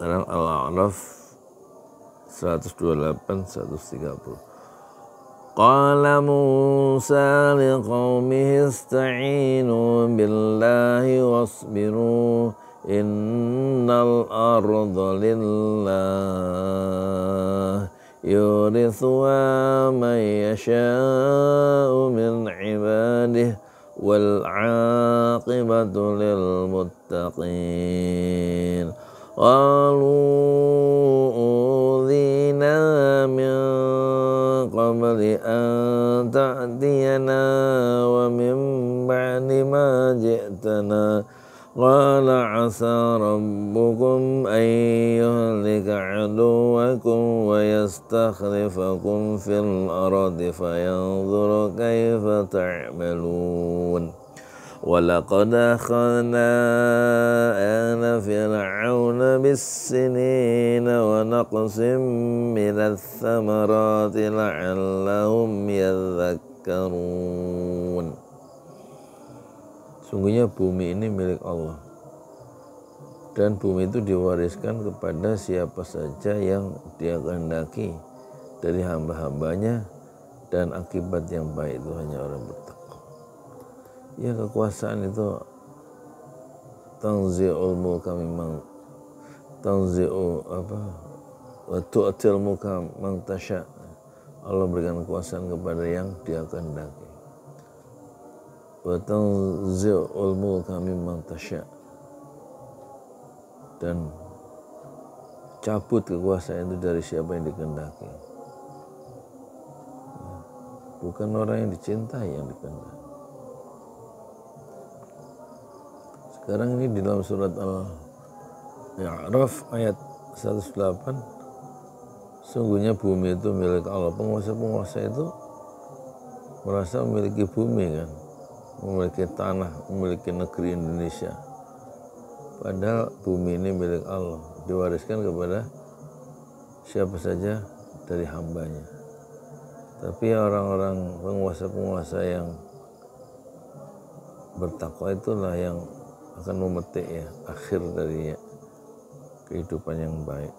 Al-A'raf 128 130 Qala Musa liqaumihi ista'inu billahi wasbiru innal arda lillah يورثها من يشاء من عباده والعاقبة للمتقين قالوا أوذينا من قبل أن تأتينا ومن بعد ما جئتنا. قال عسى ربكم أن يهلك عدوكم ويستخلفكم في الأرض فينظر كيف تعملون. ولقد أخذنا بالسنين ونقص من الثمرات لعلهم يذكرون Sungguhnya bumi ini milik Allah. Dan bumi itu diwariskan kepada siapa saja yang dia kehendaki dari hamba-hambanya dan akibat yang baik itu hanya orang bertakwa. Ya kekuasaan itu tangzi'ul mulka memang tangzi'u apa wa tu'til mulka man. Allah berikan kekuasaan kepada yang dia kehendaki. Wa tanzi'ul mulka mimman dan cabut kekuasaan itu dari siapa yang dikehendaki. Bukan orang yang dicintai yang dikehendaki. Sekarang ini di dalam surat Al-A'raf ayat 108 sungguhnya bumi itu milik Allah penguasa-penguasa itu merasa memiliki bumi kan memiliki tanah, memiliki negeri Indonesia. Padahal bumi ini milik Allah, diwariskan kepada siapa saja dari hambanya. Tapi orang-orang penguasa-penguasa yang bertakwa itulah yang akan memetik ya akhir dari kehidupan yang baik.